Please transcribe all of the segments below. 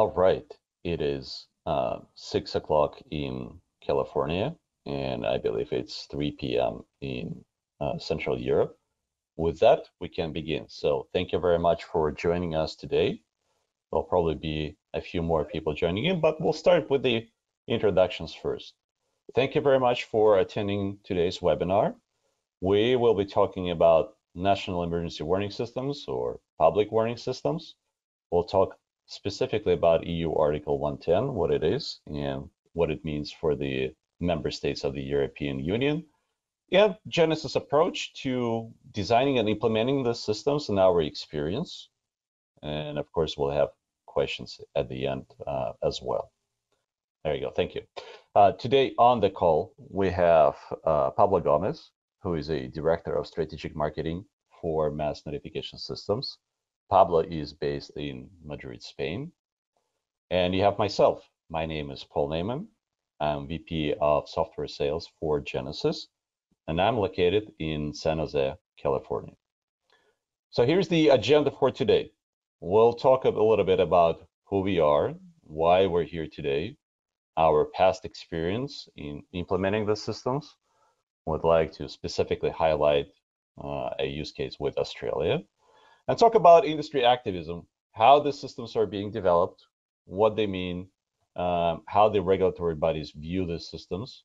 All right, it is uh, six o'clock in California, and I believe it's 3 p.m. in uh, Central Europe. With that, we can begin. So thank you very much for joining us today. There'll probably be a few more people joining in, but we'll start with the introductions first. Thank you very much for attending today's webinar. We will be talking about national emergency warning systems or public warning systems. We'll talk specifically about EU Article 110, what it is, and what it means for the member states of the European Union, and Genasys approach to designing and implementing the systems in our experience. And of course, we'll have questions at the end uh, as well. There you go. Thank you. Uh, today on the call, we have uh, Pablo Gomez, who is a director of strategic marketing for mass notification systems. Pablo is based in Madrid, Spain. And you have myself. My name is Paul Neyman. I'm VP of software sales for Genasys, and I'm located in San Jose, California. So here's the agenda for today. We'll talk a little bit about who we are, why we're here today, our past experience in implementing the systems. Would like to specifically highlight uh, a use case with Australia and talk about industry activism, how the systems are being developed, what they mean, um, how the regulatory bodies view the systems.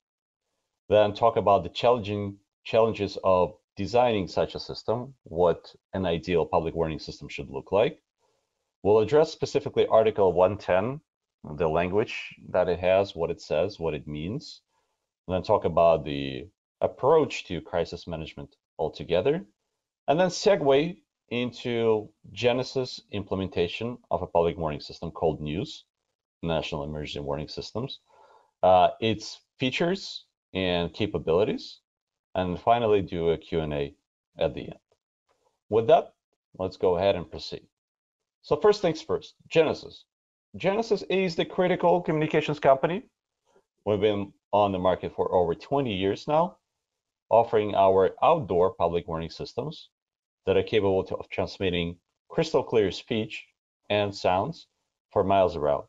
Then talk about the challenging challenges of designing such a system, what an ideal public warning system should look like. We'll address specifically Article 110, the language that it has, what it says, what it means. And then talk about the approach to crisis management altogether. And then segue into Genasys implementation of a public warning system called NEWS, National Emergency Warning Systems, uh, its features and capabilities, and finally do a Q&A at the end. With that, let's go ahead and proceed. So first things first, Genasys. Genasys is the critical communications company. We've been on the market for over 20 years now, offering our outdoor public warning systems that are capable of transmitting crystal clear speech and sounds for miles around.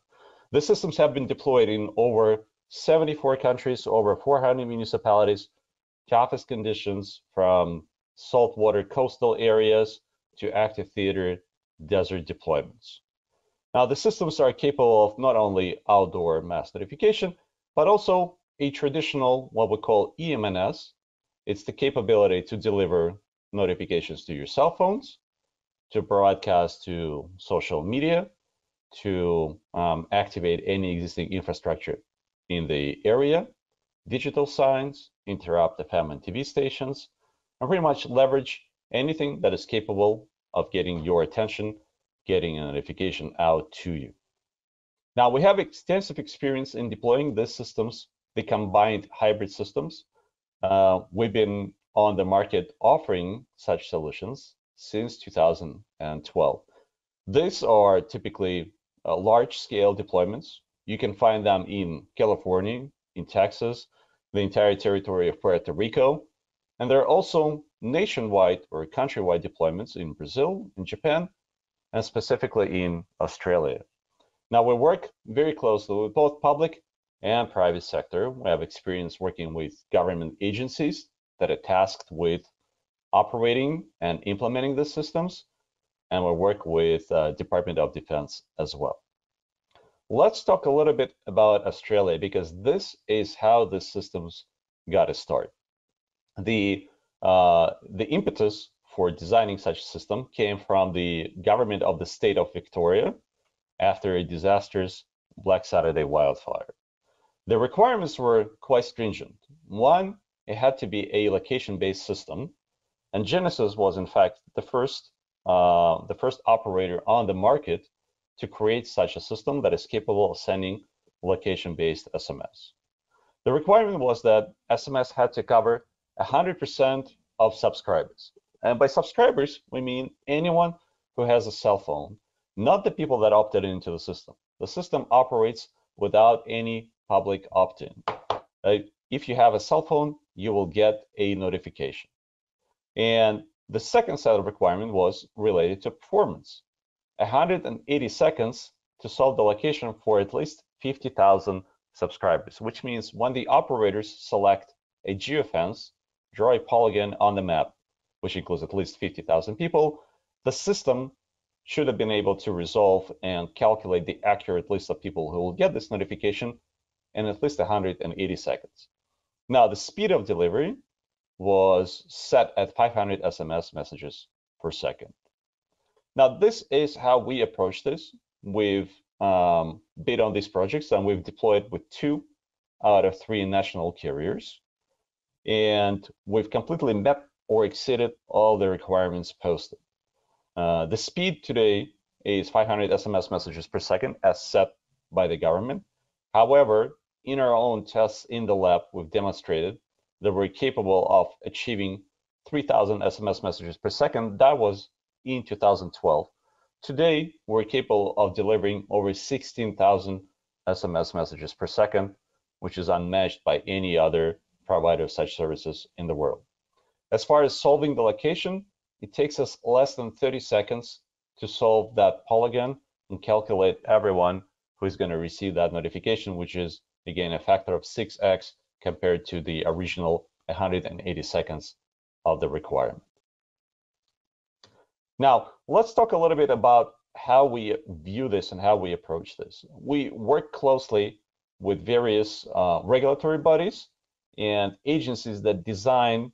The systems have been deployed in over 74 countries, over 400 municipalities, toughest conditions from saltwater coastal areas to active theater desert deployments. Now, the systems are capable of not only outdoor mass notification, but also a traditional, what we call EMNS. It's the capability to deliver notifications to your cell phones, to broadcast to social media, to um, activate any existing infrastructure in the area, digital signs, interrupt FM and TV stations, and pretty much leverage anything that is capable of getting your attention, getting a notification out to you. Now, we have extensive experience in deploying these systems, the combined hybrid systems. Uh, we've been on the market offering such solutions since 2012. These are typically uh, large-scale deployments. You can find them in California, in Texas, the entire territory of Puerto Rico, and there are also nationwide or countrywide deployments in Brazil, in Japan, and specifically in Australia. Now, we work very closely with both public and private sector. We have experience working with government agencies that are tasked with operating and implementing the systems, and we work with uh, Department of Defense as well. Let's talk a little bit about Australia because this is how the systems got a start. The uh, the impetus for designing such a system came from the government of the state of Victoria after a disastrous Black Saturday wildfire. The requirements were quite stringent. One, it had to be a location-based system. And Genasys was in fact the first, uh, the first operator on the market to create such a system that is capable of sending location-based SMS. The requirement was that SMS had to cover 100% of subscribers. And by subscribers, we mean anyone who has a cell phone, not the people that opted into the system. The system operates without any public opt-in. If you have a cell phone, you will get a notification. And the second set of requirement was related to performance. 180 seconds to solve the location for at least 50,000 subscribers, which means when the operators select a geofence, draw a polygon on the map, which includes at least 50,000 people, the system should have been able to resolve and calculate the accurate list of people who will get this notification in at least 180 seconds. Now, the speed of delivery was set at 500 SMS messages per second. Now, this is how we approach this. We've um, bid on these projects and we've deployed with two out of three national carriers. And we've completely met or exceeded all the requirements posted. Uh, the speed today is 500 SMS messages per second as set by the government. However, in our own tests in the lab, we've demonstrated that we're capable of achieving 3,000 SMS messages per second. That was in 2012. Today, we're capable of delivering over 16,000 SMS messages per second, which is unmatched by any other provider of such services in the world. As far as solving the location, it takes us less than 30 seconds to solve that polygon and calculate everyone who is going to receive that notification, which is again a factor of 6x compared to the original 180 seconds of the requirement. Now, let's talk a little bit about how we view this and how we approach this. We work closely with various uh, regulatory bodies and agencies that design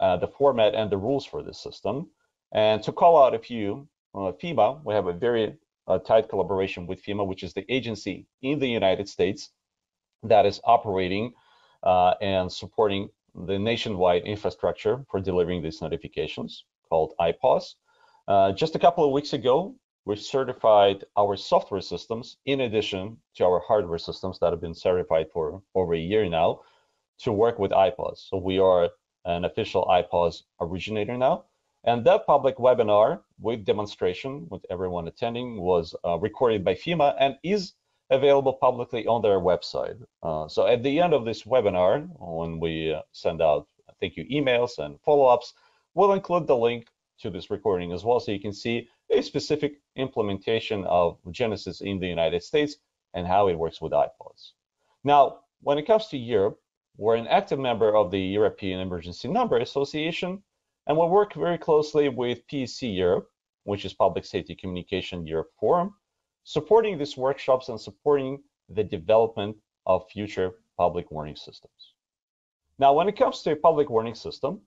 uh, the format and the rules for this system. And to call out a few, uh, FEMA, we have a very uh, tight collaboration with FEMA, which is the agency in the United States that is operating uh, and supporting the nationwide infrastructure for delivering these notifications called IPAWS. Uh, just a couple of weeks ago, we certified our software systems in addition to our hardware systems that have been certified for over a year now to work with IPAWS. So we are an official IPAWS originator now. And that public webinar with demonstration with everyone attending was uh, recorded by FEMA and is available publicly on their website. Uh, so at the end of this webinar, when we uh, send out thank you emails and follow-ups, we'll include the link to this recording as well so you can see a specific implementation of Genasys in the United States and how it works with IPAWS. Now, when it comes to Europe, we're an active member of the European Emergency Number Association, and we work very closely with PSC Europe, which is Public Safety Communication Europe Forum, supporting these workshops and supporting the development of future public warning systems. Now, when it comes to a public warning system,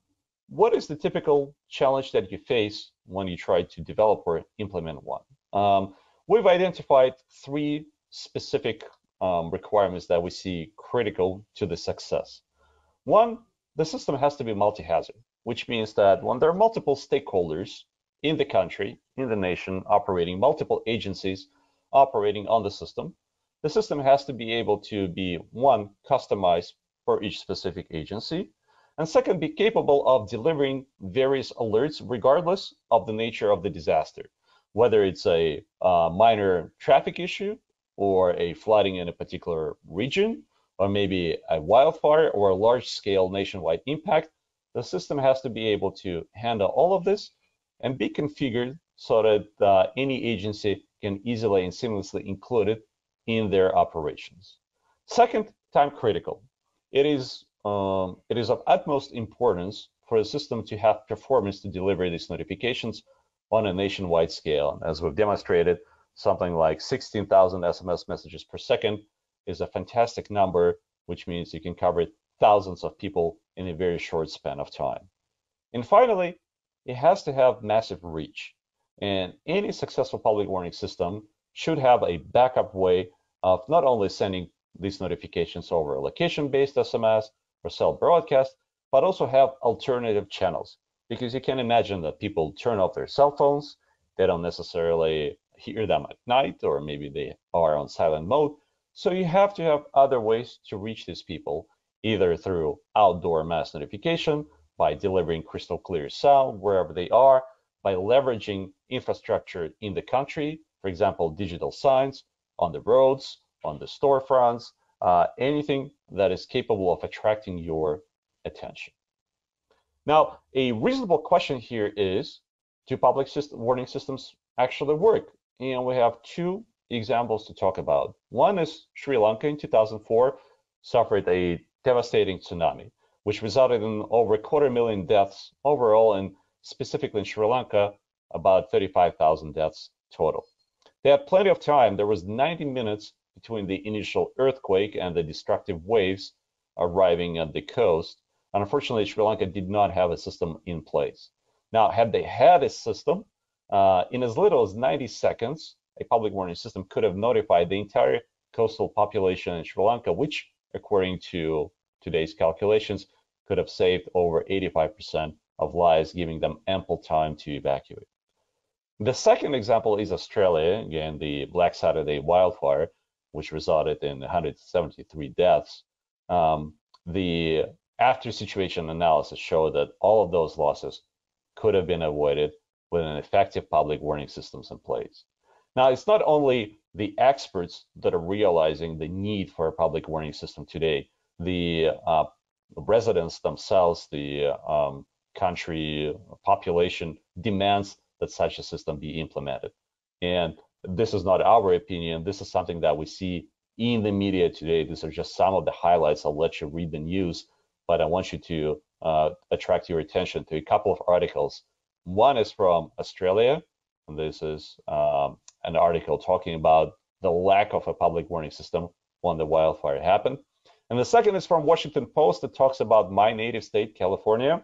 what is the typical challenge that you face when you try to develop or implement one? Um, we've identified three specific um, requirements that we see critical to the success. One, the system has to be multi-hazard, which means that when there are multiple stakeholders in the country, in the nation, operating multiple agencies operating on the system. The system has to be able to be one, customized for each specific agency, and second, be capable of delivering various alerts regardless of the nature of the disaster, whether it's a uh, minor traffic issue or a flooding in a particular region, or maybe a wildfire or a large scale nationwide impact, the system has to be able to handle all of this and be configured so that uh, any agency can easily and seamlessly include it in their operations. Second, time critical. It is, um, it is of utmost importance for a system to have performance to deliver these notifications on a nationwide scale. As we've demonstrated, something like 16,000 SMS messages per second is a fantastic number, which means you can cover thousands of people in a very short span of time. And finally, it has to have massive reach. And any successful public warning system should have a backup way of not only sending these notifications over location-based SMS or cell broadcast, but also have alternative channels. Because you can imagine that people turn off their cell phones, they don't necessarily hear them at night, or maybe they are on silent mode. So you have to have other ways to reach these people, either through outdoor mass notification, by delivering crystal clear sound wherever they are, by leveraging infrastructure in the country, for example, digital signs on the roads, on the storefronts, uh, anything that is capable of attracting your attention. Now, a reasonable question here is, do public system, warning systems actually work? And we have two examples to talk about. One is Sri Lanka in 2004 suffered a devastating tsunami, which resulted in over a quarter million deaths overall, and specifically in Sri Lanka, about 35,000 deaths total. They had plenty of time. There was 90 minutes between the initial earthquake and the destructive waves arriving at the coast. Unfortunately, Sri Lanka did not have a system in place. Now, had they had a system, uh, in as little as 90 seconds, a public warning system could have notified the entire coastal population in Sri Lanka, which, according to today's calculations, could have saved over 85% of lives, giving them ample time to evacuate. The second example is Australia, again, the Black Saturday wildfire, which resulted in 173 deaths. Um, the after situation analysis showed that all of those losses could have been avoided with an effective public warning systems in place. Now, it's not only the experts that are realizing the need for a public warning system today, the uh, residents themselves, the um, country population demands that such a system be implemented. And this is not our opinion. This is something that we see in the media today. These are just some of the highlights. I'll let you read the news, but I want you to uh, attract your attention to a couple of articles. One is from Australia, and this is um, an article talking about the lack of a public warning system when the wildfire happened. And the second is from Washington Post that talks about my native state, California,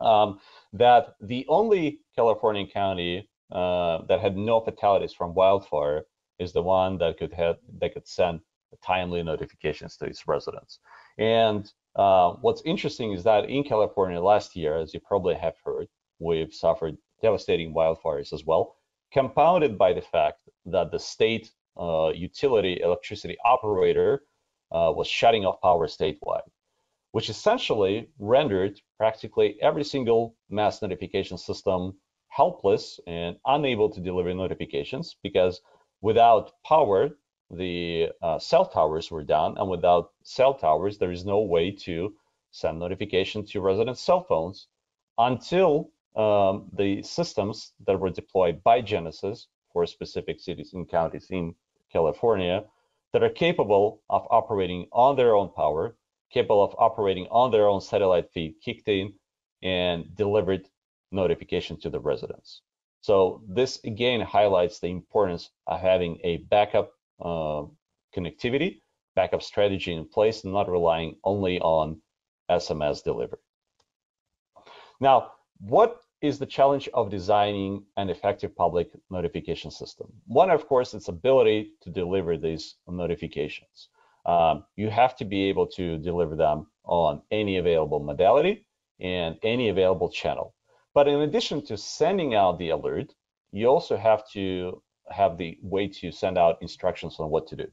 um, that the only California county uh, that had no fatalities from wildfire is the one that could have that could send timely notifications to its residents. And uh, what's interesting is that in California last year, as you probably have heard, we've suffered devastating wildfires as well, compounded by the fact that the state uh, utility electricity operator uh, was shutting off power statewide, which essentially rendered practically every single mass notification system helpless and unable to deliver notifications because without power, the uh, cell towers were down, and without cell towers, there is no way to send notification to residents' cell phones until um, the systems that were deployed by Genasys for specific cities and counties in California that are capable of operating on their own power, capable of operating on their own satellite feed, kicked in and delivered notification to the residents. So this again highlights the importance of having a backup uh, connectivity, backup strategy in place, and not relying only on SMS delivery. Now, what is the challenge of designing an effective public notification system? One, of course, its ability to deliver these notifications. Um, you have to be able to deliver them on any available modality and any available channel. But in addition to sending out the alert, you also have to have the way to send out instructions on what to do.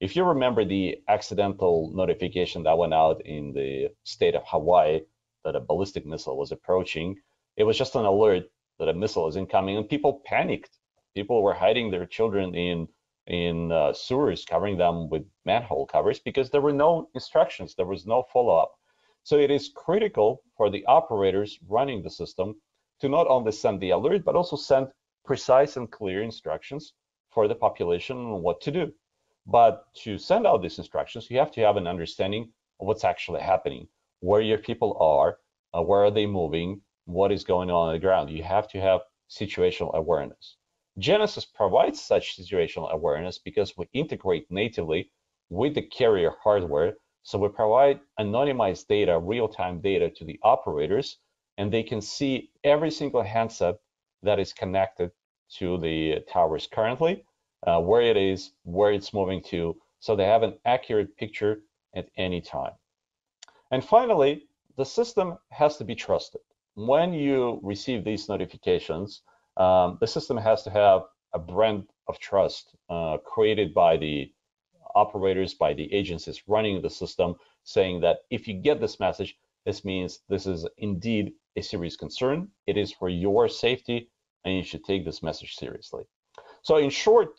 If you remember the accidental notification that went out in the state of Hawaii that a ballistic missile was approaching, it was just an alert that a missile is incoming, and people panicked. People were hiding their children in in uh, sewers, covering them with manhole covers because there were no instructions, there was no follow-up. So it is critical for the operators running the system to not only send the alert, but also send precise and clear instructions for the population on what to do. But to send out these instructions, you have to have an understanding of what's actually happening, where your people are, uh, where are they moving, what is going on on the ground. You have to have situational awareness. Genasys provides such situational awareness because we integrate natively with the carrier hardware. So we provide anonymized data, real-time data to the operators, and they can see every single handset that is connected to the towers currently, uh, where it is, where it's moving to, so they have an accurate picture at any time. And finally, the system has to be trusted when you receive these notifications, um, the system has to have a brand of trust uh, created by the operators, by the agencies running the system, saying that if you get this message, this means this is indeed a serious concern. It is for your safety, and you should take this message seriously. So, in short,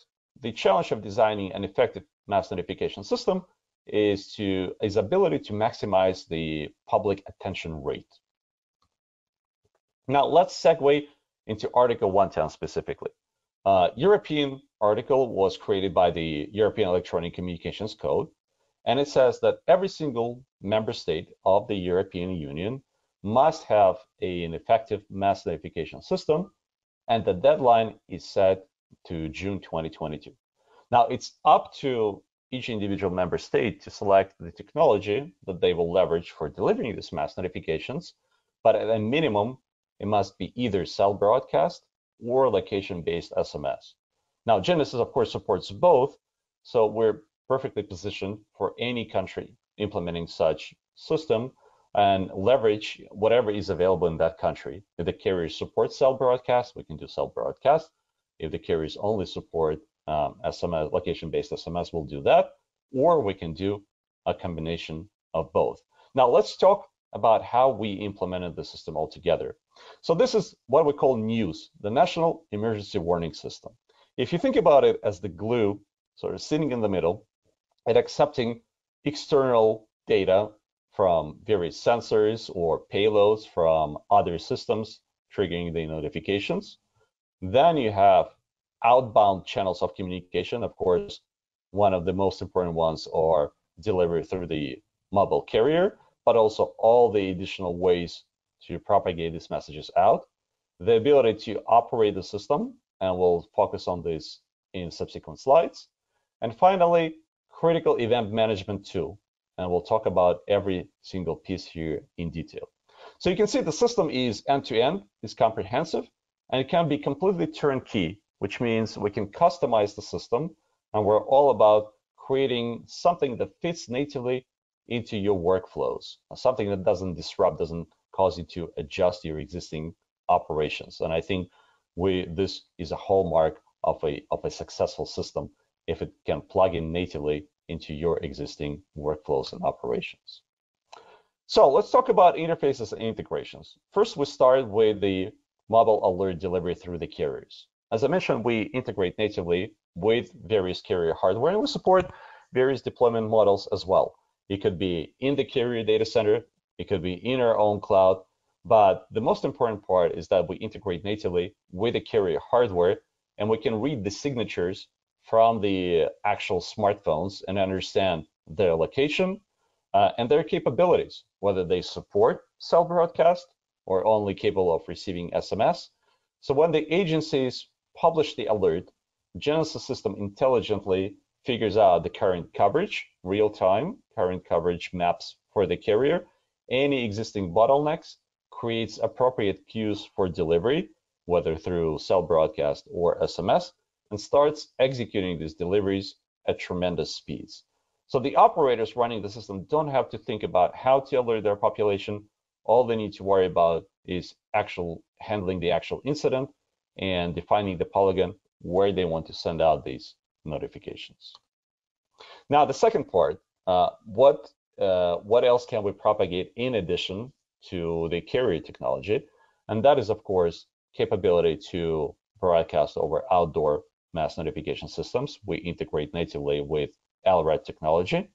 the challenge of designing an effective mass notification system is to is ability to maximize the public attention rate. Now let's segue into Article 110 specifically. uh, European article was created by the European Electronic Communications Code, and it says that every single member state of the European Union must have a, an effective mass notification system, and the deadline is set to June 2022. Now, it's up to each individual member state to select the technology that they will leverage for delivering these mass notifications, but at a minimum, it must be either cell broadcast or location-based SMS. Now, Genasys, of course, supports both, so we're perfectly positioned for any country implementing such system and leverage whatever is available in that country. If the carrier supports cell broadcast, we can do cell broadcast. If the carriers only support um, SMS, location-based SMS, we'll do that, or we can do a combination of both. Now let's talk about how we implemented the system altogether. So this is what we call NEWS, the National Emergency Warning System. If you think about it as the glue sort of sitting in the middle and accepting external data from various sensors or payloads from other systems triggering the notifications. Then you have outbound channels of communication. Of course, one of the most important ones are delivery through the mobile carrier, but also all the additional ways to propagate these messages out. The ability to operate the system, and we'll focus on this in subsequent slides. And finally, critical event management tool, and we'll talk about every single piece here in detail. So you can see the system is end-to-end, -end, is comprehensive, and it can be completely turnkey which means we can customize the system and we're all about creating something that fits natively into your workflows, something that doesn't disrupt, doesn't cause you to adjust your existing operations. And I think we this is a hallmark of a of a successful system if it can plug in natively into your existing workflows and operations. So let's talk about interfaces and integrations. First, we start with the mobile alert delivery through the carriers. As I mentioned, we integrate natively with various carrier hardware and we support various deployment models as well. It could be in the carrier data center, it could be in our own cloud, but the most important part is that we integrate natively with the carrier hardware and we can read the signatures from the actual smartphones and understand their location uh, and their capabilities, whether they support cell broadcast or only capable of receiving SMS. So when the agencies publish the alert, Genasys system intelligently figures out the current coverage, real time, current coverage maps for the carrier, any existing bottlenecks, creates appropriate queues for delivery, whether through cell broadcast or SMS, and starts executing these deliveries at tremendous speeds. So the operators running the system don't have to think about how to alert their population. All they need to worry about is actual handling the actual incident and defining the polygon where they want to send out these notifications. Now, the second part, uh, what, uh, what else can we propagate in addition to the carrier technology? And that is, of course, capability to broadcast over outdoor mass notification systems. We integrate natively with LRAD technology.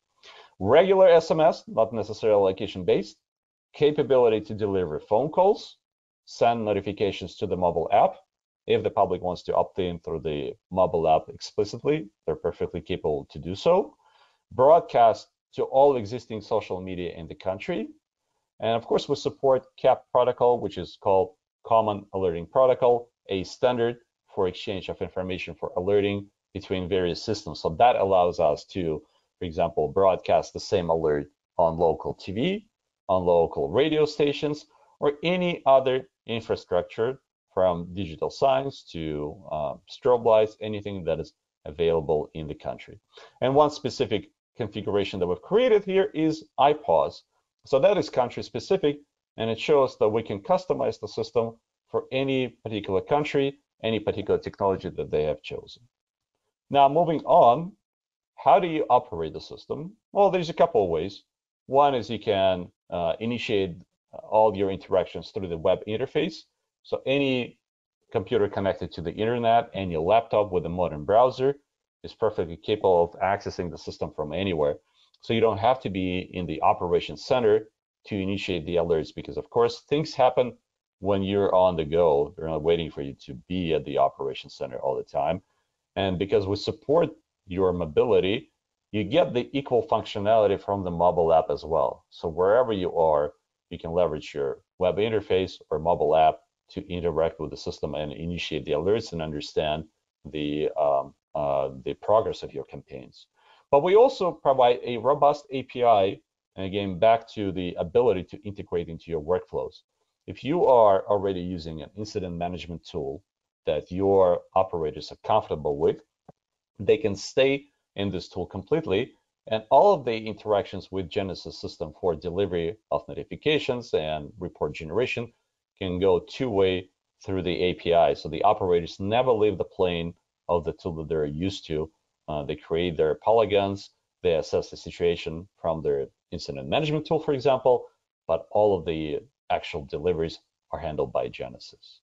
Regular SMS, not necessarily location-based, capability to deliver phone calls, send notifications to the mobile app, if the public wants to opt in through the mobile app explicitly, they're perfectly capable to do so. Broadcast to all existing social media in the country. And of course, we support CAP protocol, which is called Common Alerting Protocol, a standard for exchange of information for alerting between various systems. So that allows us to, for example, broadcast the same alert on local TV, on local radio stations, or any other infrastructure from digital signs to uh, strobe lights, anything that is available in the country. And one specific configuration that we've created here is IPAWS. So that is country specific, and it shows that we can customize the system for any particular country, any particular technology that they have chosen. Now, moving on, how do you operate the system? Well, there's a couple of ways. One is you can uh, initiate all your interactions through the web interface. So any computer connected to the internet, any laptop with a modern browser is perfectly capable of accessing the system from anywhere. So you don't have to be in the operations center to initiate the alerts because of course things happen when you're on the go. They're not waiting for you to be at the operation center all the time. And because we support your mobility, you get the equal functionality from the mobile app as well. So wherever you are, you can leverage your web interface or mobile app to interact with the system and initiate the alerts and understand the um, uh, the progress of your campaigns. But we also provide a robust API, and again, back to the ability to integrate into your workflows. If you are already using an incident management tool that your operators are comfortable with, they can stay in this tool completely and all of the interactions with Genasys system for delivery of notifications and report generation can go two-way through the API. So the operators never leave the plane of the tool that they're used to. Uh, they create their polygons, they assess the situation from their incident management tool, for example, but all of the actual deliveries are handled by Genasys.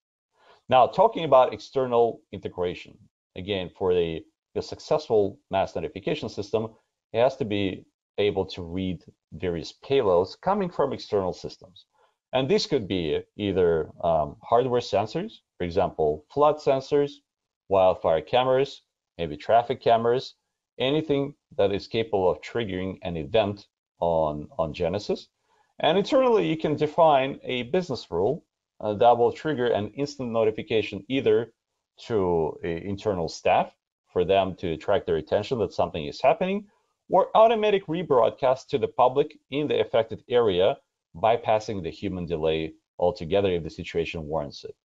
Now, talking about external integration, again, for the, the successful mass notification system, it has to be able to read various payloads coming from external systems. And this could be either um, hardware sensors, for example, flood sensors, wildfire cameras, maybe traffic cameras, anything that is capable of triggering an event on, on Genasys. And internally, you can define a business rule uh, that will trigger an instant notification either to internal staff for them to attract their attention that something is happening, or automatic rebroadcast to the public in the affected area, bypassing the human delay altogether if the situation warrants it.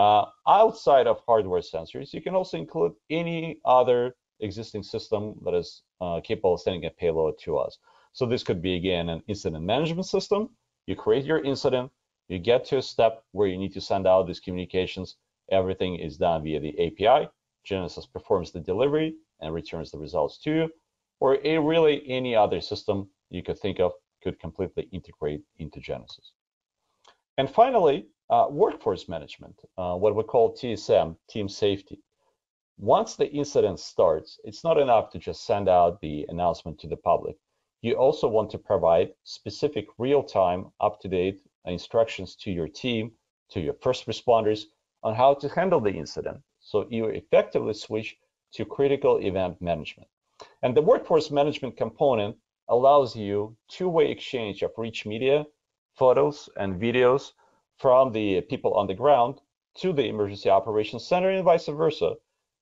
Uh, outside of hardware sensors, you can also include any other existing system that is uh, capable of sending a payload to us. So this could be, again, an incident management system. You create your incident, you get to a step where you need to send out these communications. Everything is done via the API. Genasys performs the delivery and returns the results to you. Or a, really any other system you could think of could completely integrate into Genasys. And finally, uh, workforce management, uh, what we call TSM, team safety. Once the incident starts, it's not enough to just send out the announcement to the public. You also want to provide specific real-time, up-to-date instructions to your team, to your first responders on how to handle the incident. So you effectively switch to critical event management. And the workforce management component allows you two-way exchange of rich media, photos and videos from the people on the ground to the emergency operations center and vice versa.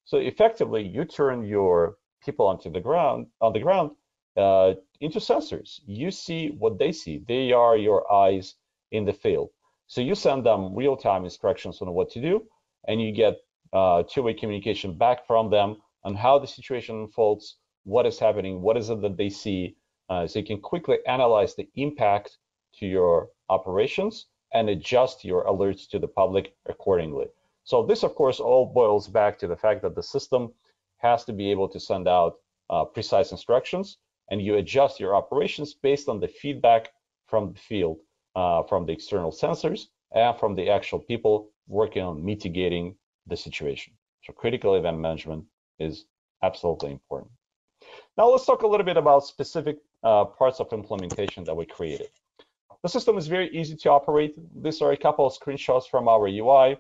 So effectively, you turn your people onto the ground on the ground uh, into sensors. You see what they see. They are your eyes in the field. So you send them real-time instructions on what to do, and you get uh, two-way communication back from them on how the situation unfolds, what is happening, what is it that they see, uh, so you can quickly analyze the impact to your operations and adjust your alerts to the public accordingly. So this, of course, all boils back to the fact that the system has to be able to send out uh, precise instructions and you adjust your operations based on the feedback from the field, uh, from the external sensors, and from the actual people working on mitigating the situation. So critical event management is absolutely important. Now let's talk a little bit about specific uh, parts of implementation that we created. The system is very easy to operate. These are a couple of screenshots from our UI.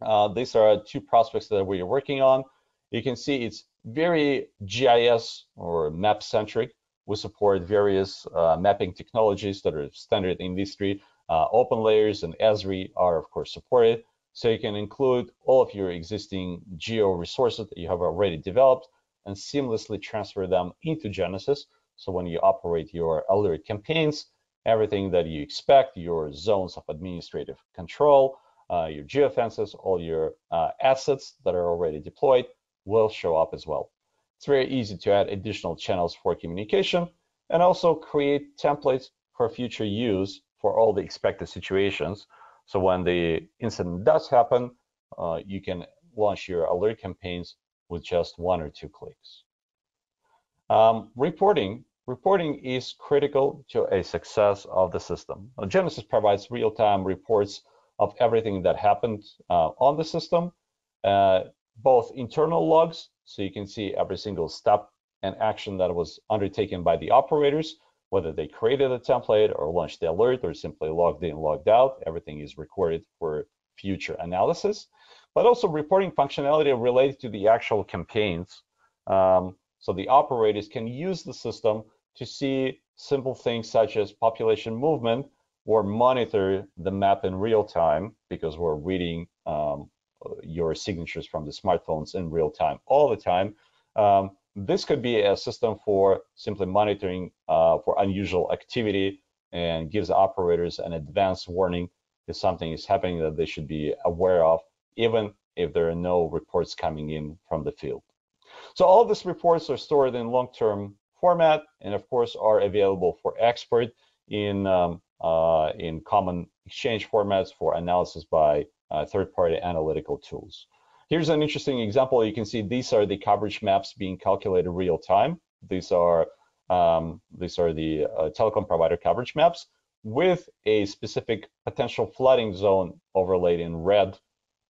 Uh, these are two prospects that we are working on. You can see it's very GIS or map centric. We support various uh, mapping technologies that are standard in industry. Uh, OpenLayers and Esri are of course supported. So you can include all of your existing geo resources that you have already developed and seamlessly transfer them into Genasys. So when you operate your alert campaigns, everything that you expect, your zones of administrative control, uh, your geofences, all your uh, assets that are already deployed will show up as well. It's very easy to add additional channels for communication and also create templates for future use for all the expected situations. So when the incident does happen, uh, you can launch your alert campaigns with just one or two clicks. Um, reporting. Reporting is critical to a success of the system. Now, Genasys provides real-time reports of everything that happened uh, on the system. Uh, both internal logs, so you can see every single step and action that was undertaken by the operators, whether they created a template or launched the alert or simply logged in, logged out. Everything is recorded for future analysis, but also reporting functionality related to the actual campaigns. Um, so the operators can use the system to see simple things such as population movement or monitor the map in real time because we're reading um, your signatures from the smartphones in real time all the time. Um, this could be a system for simply monitoring uh, for unusual activity and gives operators an advance warning if something is happening that they should be aware of, even if there are no reports coming in from the field. So all these reports are stored in long-term format and of course are available for export in, um, uh, in common exchange formats for analysis by uh, third-party analytical tools. Here's an interesting example. You can see these are the coverage maps being calculated real time. These are um, these are the uh, telecom provider coverage maps with a specific potential flooding zone overlaid in red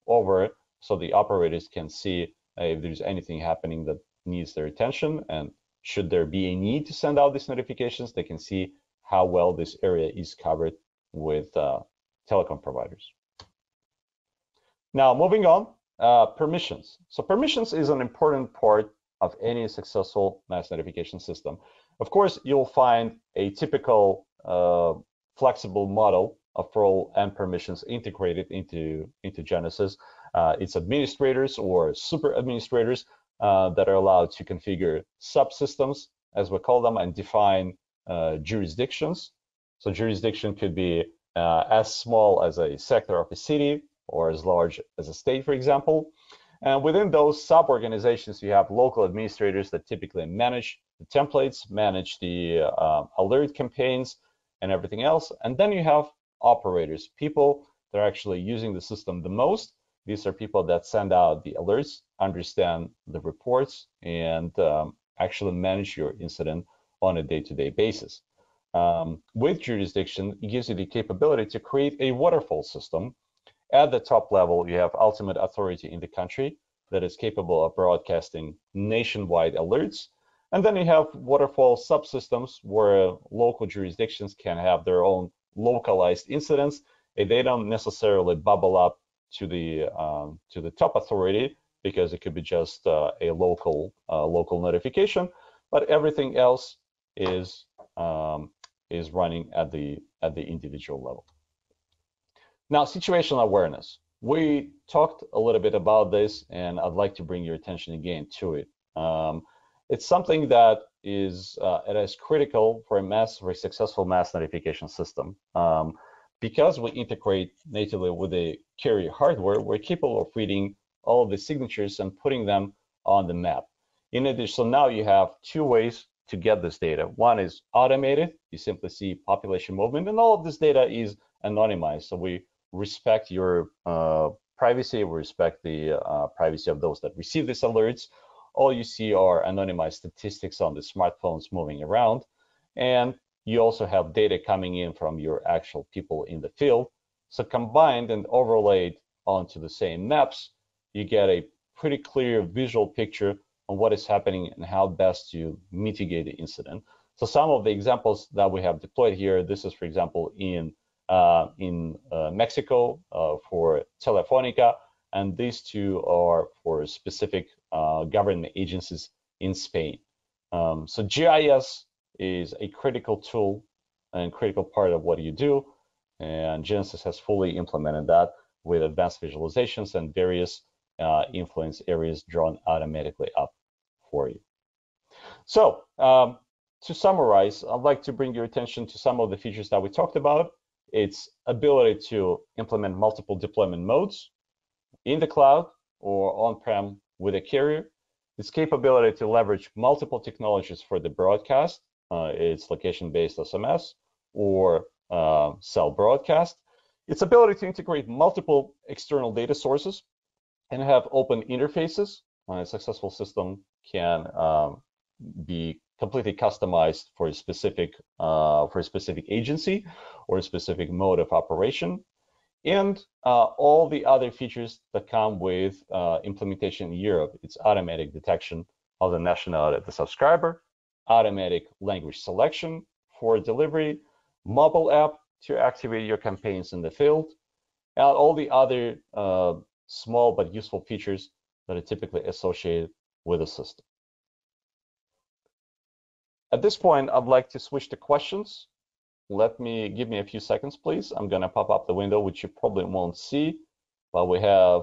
over it, so the operators can see uh, if there's anything happening that needs their attention. And should there be a need to send out these notifications, they can see how well this area is covered with uh, telecom providers. Now, moving on, uh, permissions. So permissions is an important part of any successful mass notification system. Of course, you'll find a typical uh, flexible model of role and permissions integrated into, into Genasys. Uh, it's administrators or super administrators uh, that are allowed to configure subsystems, as we call them, and define uh, jurisdictions. So jurisdiction could be uh, as small as a sector of a city or as large as a state, for example. And within those sub-organizations, you have local administrators that typically manage the templates, manage the uh, alert campaigns, and everything else. And then you have operators, people that are actually using the system the most. These are people that send out the alerts, understand the reports, and um, actually manage your incident on a day-to-day -day basis. Um, with jurisdiction, it gives you the capability to create a waterfall system at the top level, you have ultimate authority in the country that is capable of broadcasting nationwide alerts. And then you have waterfall subsystems where local jurisdictions can have their own localized incidents. and They don't necessarily bubble up to the um, to the top authority because it could be just uh, a local uh, local notification, but everything else is um, is running at the at the individual level. Now, situational awareness. We talked a little bit about this, and I'd like to bring your attention again to it. Um, it's something that is uh, it is critical for a mass, for a successful mass notification system. Um, because we integrate natively with the carrier hardware, we're capable of reading all of the signatures and putting them on the map. In addition, so now you have two ways to get this data. One is automated. You simply see population movement, and all of this data is anonymized. So we respect your uh, privacy, we respect the uh, privacy of those that receive these alerts. All you see are anonymized statistics on the smartphones moving around. And you also have data coming in from your actual people in the field. So combined and overlaid onto the same maps, you get a pretty clear visual picture on what is happening and how best to mitigate the incident. So some of the examples that we have deployed here, this is, for example, in uh, in uh, Mexico uh, for Telefonica, and these two are for specific government agencies in Spain. Um, so GIS is a critical tool and critical part of what you do, and Genasys has fully implemented that with advanced visualizations and various uh, influence areas drawn automatically up for you. So um, to summarize, I'd like to bring your attention to some of the features that we talked about its ability to implement multiple deployment modes in the cloud or on-prem with a carrier, its capability to leverage multiple technologies for the broadcast, uh, its location-based SMS or uh, cell broadcast, its ability to integrate multiple external data sources and have open interfaces. Uh, a successful system can um, be completely customized for a specific uh, for a specific agency or a specific mode of operation, and uh, all the other features that come with uh, implementation in Europe. It's automatic detection of the nationality of the subscriber, automatic language selection for delivery, mobile app to activate your campaigns in the field, and all the other uh, small but useful features that are typically associated with the system. At this point, I'd like to switch to questions. Let me give me a few seconds, please. I'm going to pop up the window, which you probably won't see, but we have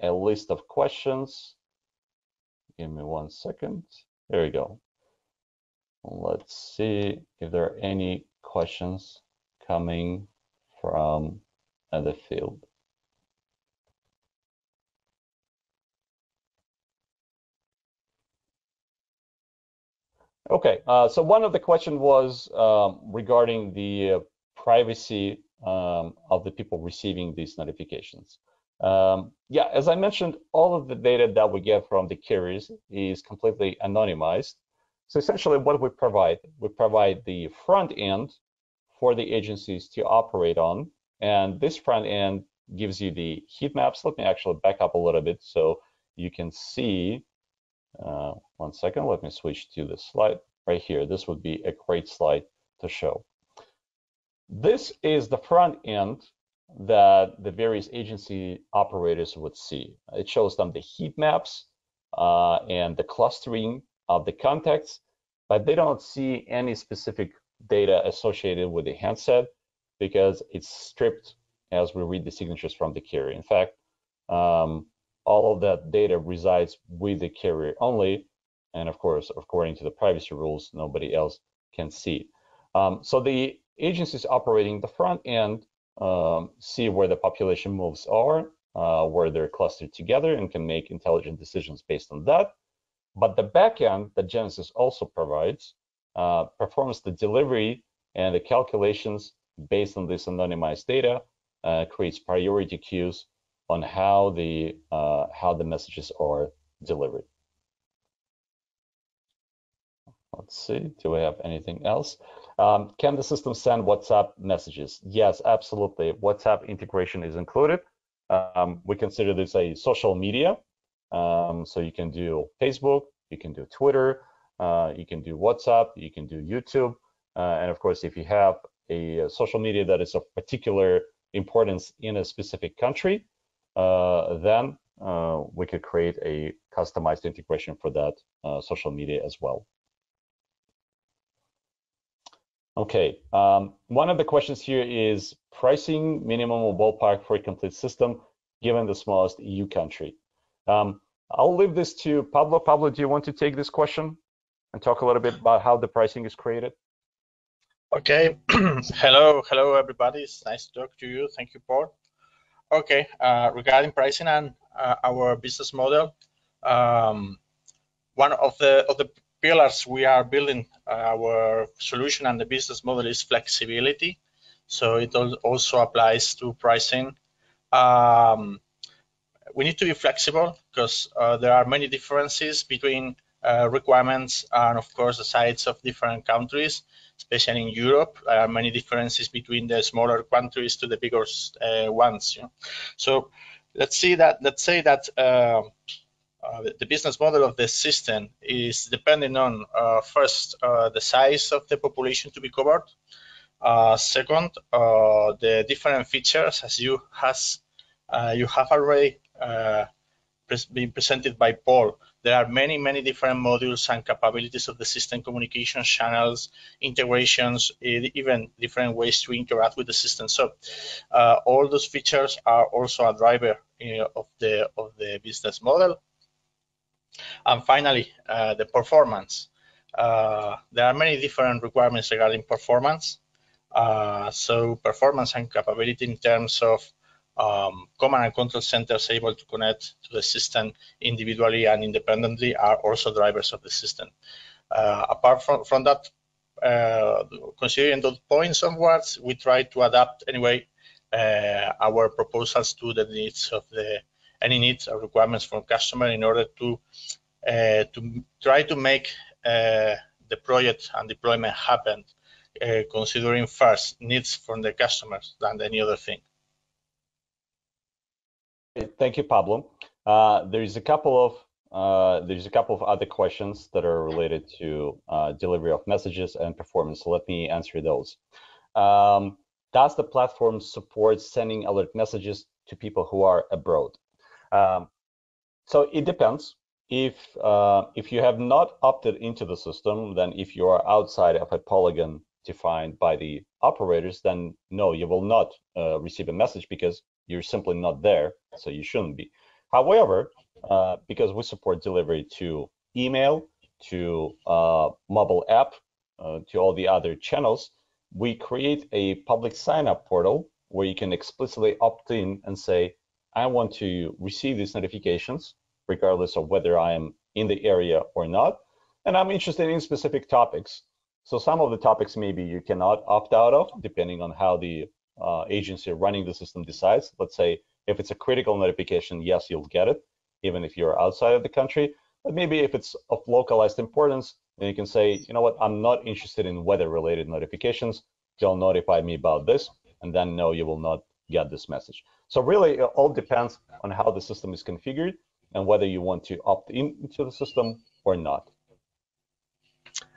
a list of questions. Give me one second. There we go. Let's see if there are any questions coming from uh, the field. Okay, uh, so one of the questions was um, regarding the uh, privacy um, of the people receiving these notifications. Um, yeah, as I mentioned, all of the data that we get from the carriers is completely anonymized. So essentially what we provide, we provide the front end for the agencies to operate on. And this front end gives you the heat maps. Let me actually back up a little bit so you can see uh, one second, let me switch to the slide right here. This would be a great slide to show. This is the front end that the various agency operators would see. It shows them the heat maps uh, and the clustering of the contacts, but they don't see any specific data associated with the handset because it's stripped as we read the signatures from the carrier. In fact, um, all of that data resides with the carrier only. And of course, according to the privacy rules, nobody else can see. Um, so the agencies operating the front end um, see where the population moves are, uh, where they're clustered together and can make intelligent decisions based on that. But the backend that Genasys also provides uh, performs the delivery and the calculations based on this anonymized data, uh, creates priority queues on how the uh, how the messages are delivered. Let's see, do we have anything else? Um, can the system send WhatsApp messages? Yes, absolutely. WhatsApp integration is included. Um, we consider this a social media. Um, so you can do Facebook, you can do Twitter, uh, you can do WhatsApp, you can do YouTube. Uh, and of course, if you have a, social media that is of particular importance in a specific country, then uh, we could create a customized integration for that uh, social media as well. Okay, um, one of the questions here is pricing minimum or ballpark for a complete system given the smallest EU country. Um, I'll leave this to Pablo. Pablo, do you want to take this question and talk a little bit about how the pricing is created? Okay, hello, hello everybody. It's nice to talk to you. Thank you, Paul. Okay, uh, regarding pricing and uh, our business model, um, one of the of the pillars we are building uh, our solution and the business model is flexibility. So it also applies to pricing. Um, we need to be flexible because uh, there are many differences between uh, requirements and of course the size of different countries especially in Europe. There are many differences between the smaller countries to the bigger uh, ones. You know? So let's see that. Let's say that uh, uh, the business model of the system is depending on uh, first uh, the size of the population to be covered. Uh, second, the different features as you has you have already been presented by Paul there are many, many different modules and capabilities of the system communication channels, integrations, even different ways to interact with the system. So uh, all those features are also a driver you know, of the of the business model. And finally, uh, the performance. Uh, there are many different requirements regarding performance. Uh, so performance and capability in terms of um, command and control centers able to connect to the system individually and independently are also drivers of the system. Uh, apart from, from that, uh, considering those points onwards, we try to adapt anyway uh, our proposals to the needs of the any needs or requirements from customer in order to uh, to try to make uh, the project and deployment happen, uh, considering first needs from the customers than any other thing. Thank you, Pablo. Uh, there's a couple of uh, there's a couple of other questions that are related to uh, delivery of messages and performance. So let me answer those. Um, does the platform support sending alert messages to people who are abroad? Um, so it depends. If uh, if you have not opted into the system, then if you are outside of a polygon defined by the operators, then no, you will not uh, receive a message because you're simply not there, so you shouldn't be. However, uh, because we support delivery to email, to uh, mobile app, uh, to all the other channels, we create a public sign-up portal where you can explicitly opt in and say, I want to receive these notifications, regardless of whether I am in the area or not. And I'm interested in specific topics. So some of the topics maybe you cannot opt out of, depending on how the uh, agency running the system decides. Let's say if it's a critical notification, yes, you'll get it, even if you're outside of the country. But maybe if it's of localized importance, then you can say, you know what, I'm not interested in weather-related notifications. Don't notify me about this, and then no, you will not get this message. So really, it all depends on how the system is configured and whether you want to opt into the system or not.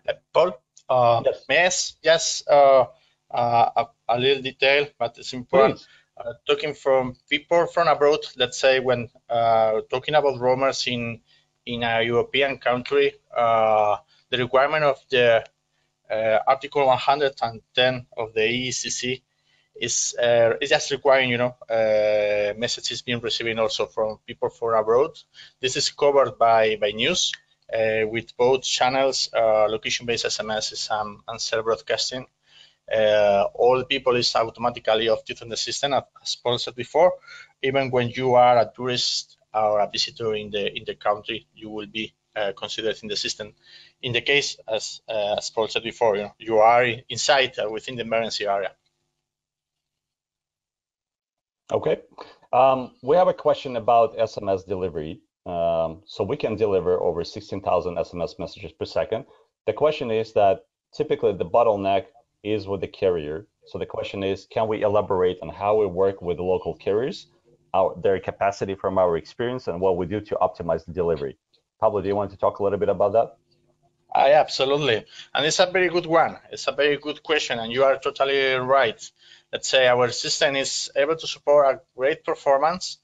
Uh, Paul, uh, yes, yes, yes uh, uh, a, a, little detail, but it's important. Uh, talking from people from abroad, let's say when uh, talking about roamers in in a European country, the requirement of the Article 110 of the EECC is uh, is just requiring you know uh, messages being receiving also from people from abroad. This is covered by by news uh, with both channels, uh, location-based SMS and, and cell broadcasting. Uh, all people is automatically opted on the system, as said before. Even when you are a tourist or a visitor in the in the country, you will be uh, considered in the system. In the case, as as Paul said before, you, know, you are inside within the emergency area. Okay. Um, we have a question about SMS delivery. Um, so we can deliver over 16,000 SMS messages per second. The question is that typically the bottleneck is with the carrier. So the question is, can we elaborate on how we work with local carriers, our, their capacity from our experience, and what we do to optimize the delivery? Pablo, do you want to talk a little bit about that? I absolutely, and it's a very good one. It's a very good question, and you are totally right let's say our system is able to support a great performance,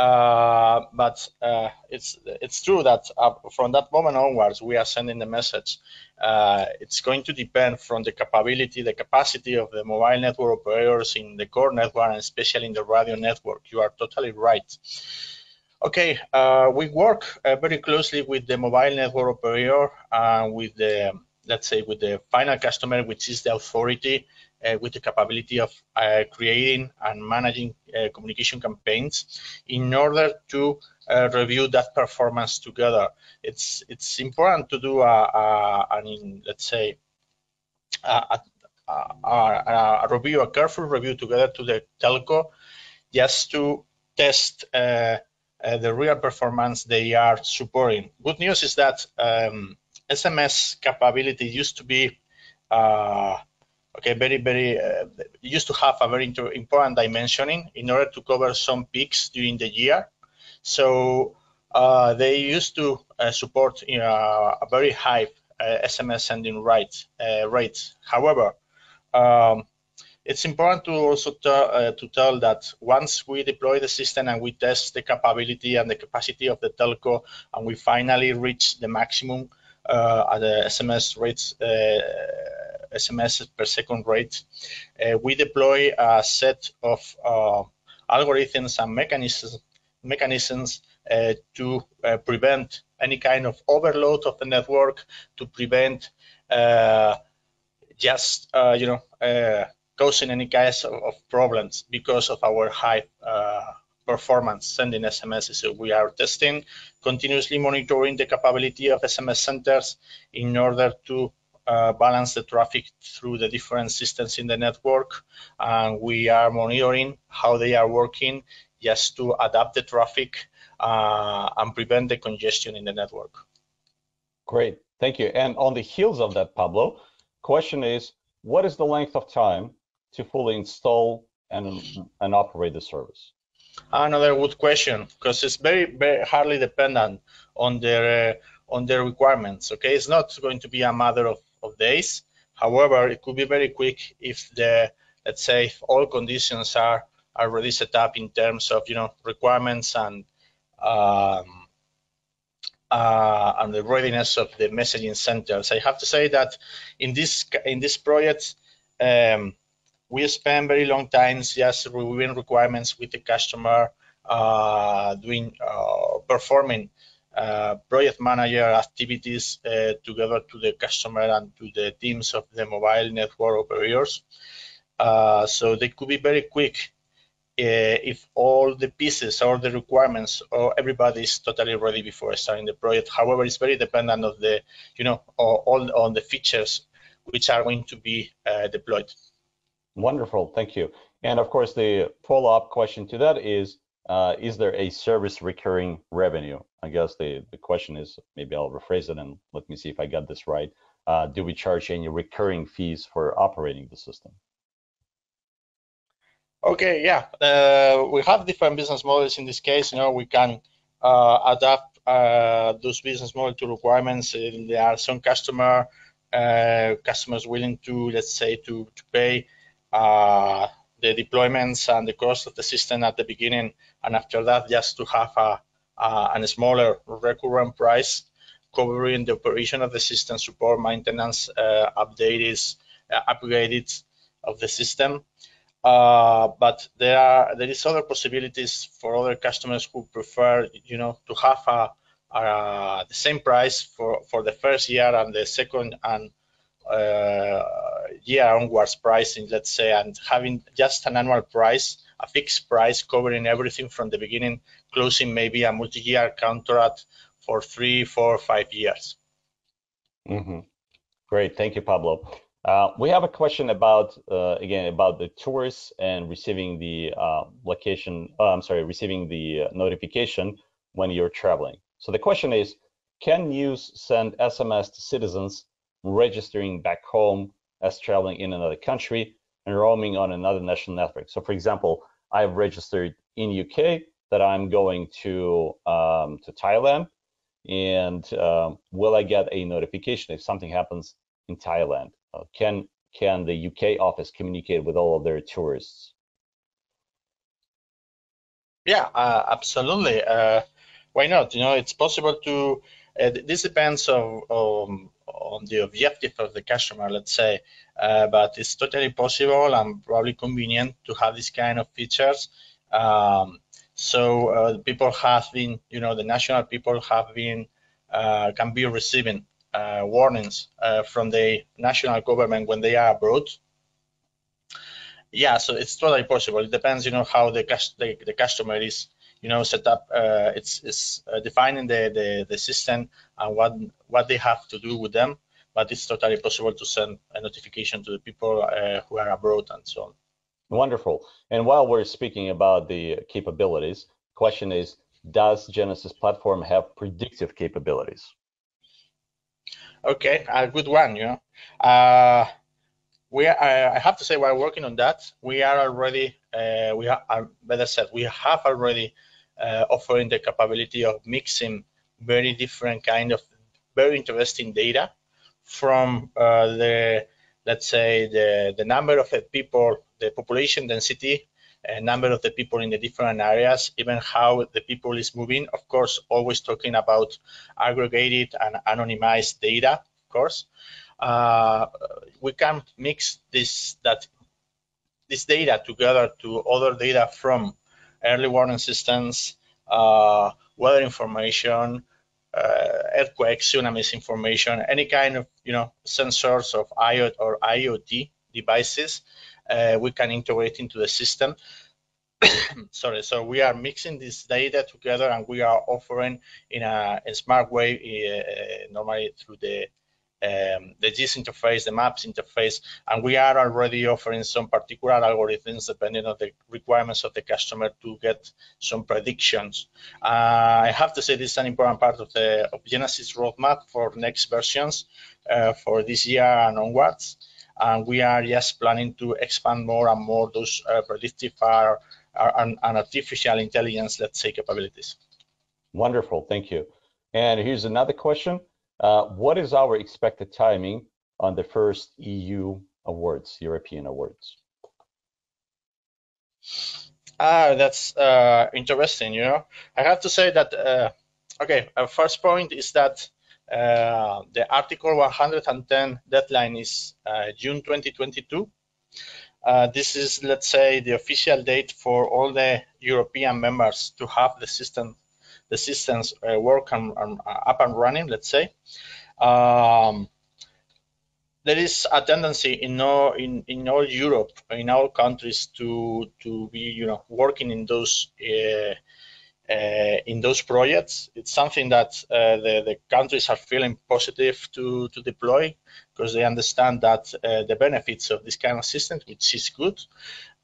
uh, but uh, it's it's true that uh, from that moment onwards we are sending the message. Uh, it's going to depend from the capability, the capacity of the mobile network operators in the core network and especially in the radio network. You are totally right. Okay, uh, we work very closely with the mobile network operator and with the let's say with the final customer, which is the authority with the capability of uh, creating and managing uh, communication campaigns in order to review that performance together. It's it's important to do a, a an let's say a, a, a, review, a careful review together to the telco, just to test uh, uh, the real performance they are supporting. Good news is that um, SMS capability used to be uh, okay, very, very, uh, used to have a very important dimensioning in order to cover some peaks during the year. So uh, they used to uh, support you know, a very high SMS uh, sending rate, uh, rates. However, um, it's important to also uh, to tell that once we deploy the system and we test the capability and the capacity of the telco, and we finally reach the maximum at the SMS rates SMS per second rate, uh, we deploy a set of uh, algorithms and mechanisms, mechanisms uh, to prevent any kind of overload of the network, to prevent just you know causing any kinds of, problems because of our high uh, performance sending SMS. So we are testing, continuously monitoring the capability of SMS centers in order to uh, balance the traffic through the different systems in the network. And we are monitoring how they are working just to adapt the traffic uh, and prevent the congestion in the network. Great, thank you. And on the heels of that, Pablo, question is, what is the length of time to fully install and, and operate the service? Another good question because it's very, very hardly dependent on their uh, on their requirements. Okay, it's not going to be a matter of, of days. However, it could be very quick if the let's say all conditions are already set up in terms of you know requirements and um, uh, and the readiness of the messaging centers. I have to say that in this in this project, um, we spend very long times just reviewing requirements with the customer, uh, doing uh, performing uh, project manager activities uh, together to the customer and to the teams of the mobile network operators. Uh, so they could be very quick uh, if all the pieces or the requirements or everybody is totally ready before starting the project. However, it's very dependent of the, you know, all on the features which are going to be uh, deployed. Wonderful, thank you. And of course, the follow-up question to that is, uh, is there a service recurring revenue? I guess the, the question is, maybe I'll rephrase it and let me see if I got this right. Uh, do we charge any recurring fees for operating the system? Okay, yeah, uh, we have different business models in this case. You know, we can uh, adapt uh, those business model to requirements. There are some customer uh, customers willing to, let's say, to to pay the deployments and the cost of the system at the beginning, and after that, just to have a, a, a smaller recurrent price covering the operation of the system, support, maintenance, uh, updates, upgraded of the system. Uh, but there are there is other possibilities for other customers who prefer, you know, to have a, a the same price for for the first year and the second and uh, year onwards pricing, let's say, and having just an annual price, a fixed price covering everything from the beginning, closing maybe a multi-year contract for three, four, five years. Mm -hmm. Great, thank you, Pablo. Uh, we have a question about, uh, again, about the tourists and receiving the uh, location, uh, I'm sorry, receiving the uh, notification when you're traveling. So the question is, can news send SMS to citizens registering back home as traveling in another country and roaming on another national network? So for example, I've registered in UK that I'm going to, um, to Thailand and um, will I get a notification if something happens in Thailand? Uh, can can the UK office communicate with all of their tourists? Yeah, uh, absolutely. Uh, why not? You know, it's possible to. Uh, this depends on, on, on the objective of the customer, let's say, uh, but it's totally possible and probably convenient to have this kind of features. Um, so uh, people have been, you know, the national people have been can be receiving uh, warnings uh, from the national government when they are abroad. Yeah, so it's totally possible. It depends, you know, how the the, the customer is, you know, set up. Uh, it's it's uh, defining the, the the system and what what they have to do with them. But it's totally possible to send a notification to the people uh, who are abroad and so on. Wonderful. And while we're speaking about the capabilities, question is, does Genasys platform have predictive capabilities? Okay, a good one. You know, uh, we are, I have to say we're working on that. We are already, uh, we are better said, we have already uh, offering the capability of mixing very different kind of very interesting data from uh, the let's say the the number of the people, the population density a number of the people in the different areas, even how the people is moving. Of course, always talking about aggregated and anonymized data, of course. Uh, we can mix this that this data together to other data from early warning systems, uh, weather information, uh, earthquake, tsunamis information, any kind of you know sensors of IoT or IoT devices uh, we can integrate into the system. Sorry, so we are mixing this data together and we are offering in a, a smart way, uh, normally through the um, the GIS interface, the maps interface, and we are already offering some particular algorithms depending on the requirements of the customer to get some predictions. Uh, I have to say this is an important part of the of Genasys roadmap for next versions uh, for this year and onwards and we are just planning to expand more and more those uh, predictive and, and artificial intelligence, let's say, capabilities. Wonderful, thank you. And here's another question. Uh, what is our expected timing on the first EU awards, European awards? Ah, that's uh, interesting. You know, I have to say that. Uh, okay, our first point is that uh, the Article 110 deadline is uh, June 2022. Uh, this is, let's say, the official date for all the European members to have the system, the systems uh, work and, and up and running. Let's say. Um, there is a tendency in all in, in all Europe, in all countries, to to be you know working in those uh, uh, in those projects. It's something that uh, the the countries are feeling positive to to deploy because they understand that uh, the benefits of this kind of system, which is good.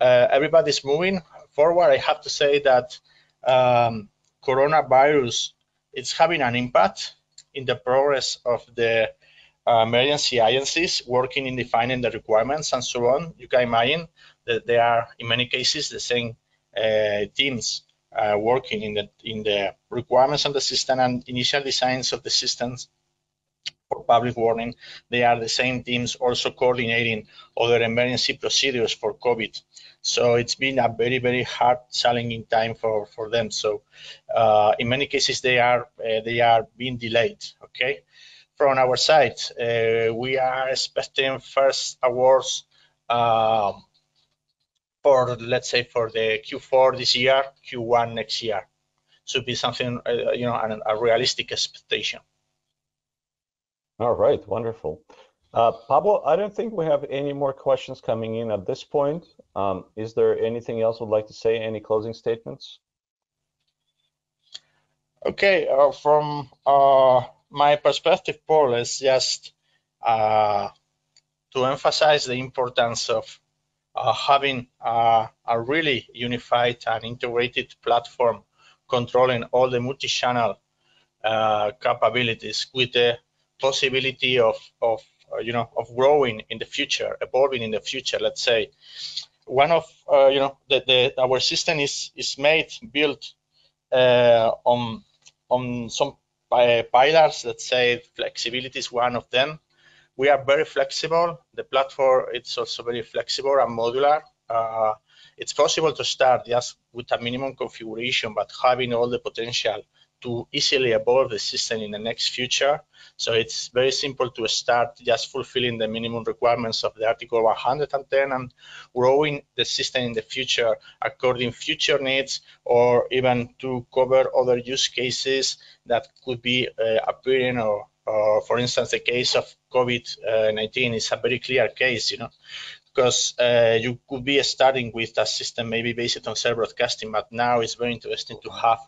Uh, everybody's moving forward. I have to say that um, coronavirus is having an impact in the progress of the uh, emergency agencies working in defining the requirements and so on. You can imagine that they are, in many cases, the same uh, teams uh, working in the in the requirements of the system and initial designs of the systems for public warning. They are the same teams also coordinating other emergency procedures for COVID. So it's been a very, very hard, challenging time for, for them. So uh, in many cases, they are uh, they are being delayed. Okay, from our side, uh, we are expecting first awards um, for, let's say, for the Q4 this year, Q1 next year. Should be something, uh, you know, a realistic expectation. All right, wonderful. Uh, Pablo, I don't think we have any more questions coming in at this point. Um, is there anything else you'd like to say? Any closing statements? Okay, uh, from uh, my perspective, Paul, is just uh, to emphasize the importance of uh, having uh, a really unified and integrated platform controlling all the multi-channel capabilities with the possibility of, of uh, you know of growing in the future, evolving in the future. Let's say one of uh, you know the, the our system is is made built on on some pillars. Let's say flexibility is one of them. We are very flexible. The platform it's also very flexible and modular. Uh, it's possible to start just with a minimum configuration, but having all the potential to easily evolve the system in the next future. So it's very simple to start just fulfilling the minimum requirements of the Article 110 and growing the system in the future according future needs or even to cover other use cases that could be uh, appearing or, or, for instance, the case of COVID-19 is a very clear case, you know, because uh, you could be starting with a system maybe based on cell broadcasting, but now it's very interesting to have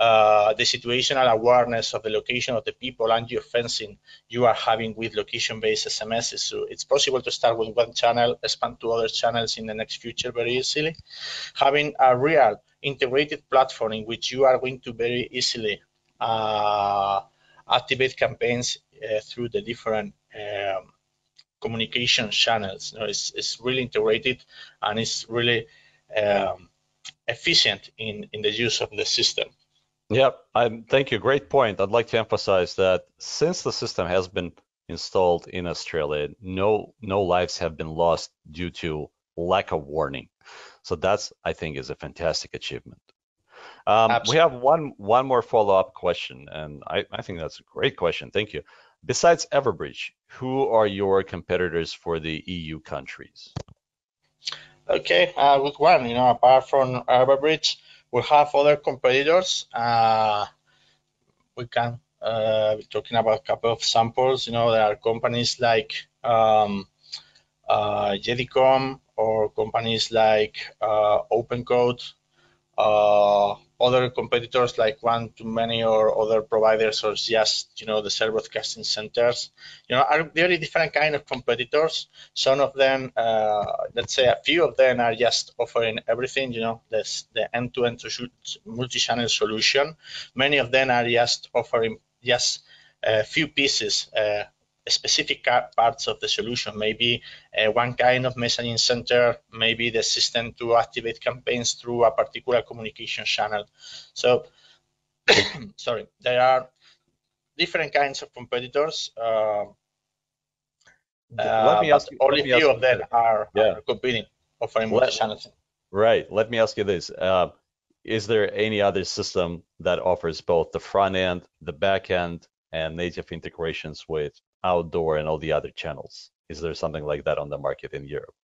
uh, the situational awareness of the location of the people and geofencing you are having with location-based SMSs. So it's possible to start with one channel, expand to other channels in the next future very easily. Having a real integrated platform in which you are going to very easily uh, activate campaigns uh, through the different um, communication channels. You know, it's, it's really integrated and it's really um, efficient in, in the use of the system. Yep, I'm, thank you. Great point. I'd like to emphasize that since the system has been installed in Australia, no no lives have been lost due to lack of warning. So that's I think is a fantastic achievement. Um, we have one one more follow-up question, and I, I think that's a great question. Thank you. Besides Everbridge, who are your competitors for the EU countries? Okay, uh, good one. You know, apart from Everbridge, we have other competitors. Uh, we can uh, be talking about a couple of samples. You know, there are companies like um, uh, Jedicom or companies like uh, OpenCode, uh, other competitors like one2many or other providers or just you know the cell broadcasting centers you know are very different kind of competitors. Some of them uh, let's say a few of them are just offering everything you know this the end-to-end multi-channel solution. Many of them are just offering just a few pieces uh, specific parts of the solution. Maybe uh, one kind of messaging center, maybe the system to activate campaigns through a particular communication channel. So, sorry, there are different kinds of competitors. Uh, let me ask you, only few of them are, yeah. are competing, offering multi-channel. Right. Let me ask you this. Uh, is there any other system that offers both the front end, the back end, and native integrations with outdoor and all the other channels? Is there something like that on the market in Europe?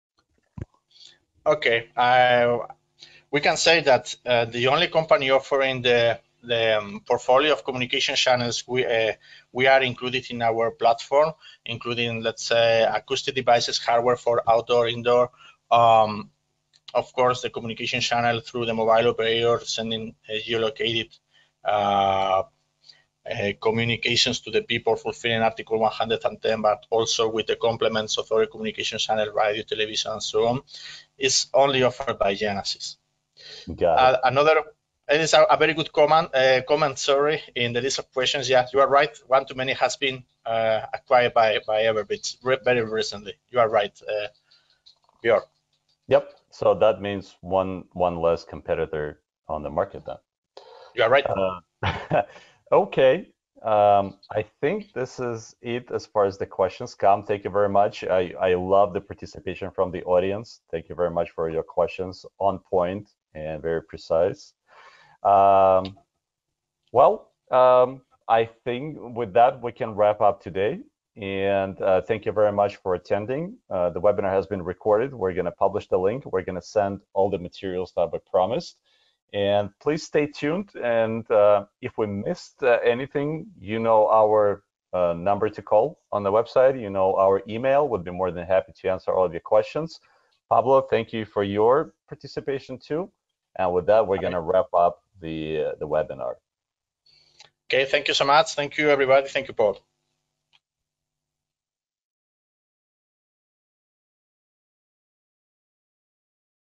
Okay, uh, we can say that uh, the only company offering the the um, portfolio of communication channels we uh, we are included in our platform, including let's say acoustic devices, hardware for outdoor, indoor, um, of course, the communication channel through the mobile operator sending geolocated uh, uh, communications to the people fulfilling Article 110, but also with the complements of other communication channel, radio, television, and so on, is only offered by Genasys. Uh, another, it is a, very good comment, uh, comment, sorry, in the list of questions. Yeah, you are right. one2many has been uh, acquired by, by Everbridge very recently. You are right, uh, Björn. Yep. So that means one one less competitor on the market then. You are right. Uh, okay. Um, I think this is it as far as the questions come. Thank you very much. I, I love the participation from the audience. Thank you very much for your questions on point and very precise. Um, well, um, I think with that, we can wrap up today. And uh, thank you very much for attending. Uh, the webinar has been recorded. We're going to publish the link. We're going to send all the materials that I promised. And please stay tuned. And uh, if we missed uh, anything, you know our uh, number to call on the website. You know our email. We'd be more than happy to answer all of your questions. Pablo, thank you for your participation too. And with that, we're going to wrap up the uh, the webinar. Okay, thank you so much. Thank you, everybody. Thank you, Paul.